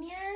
Miau.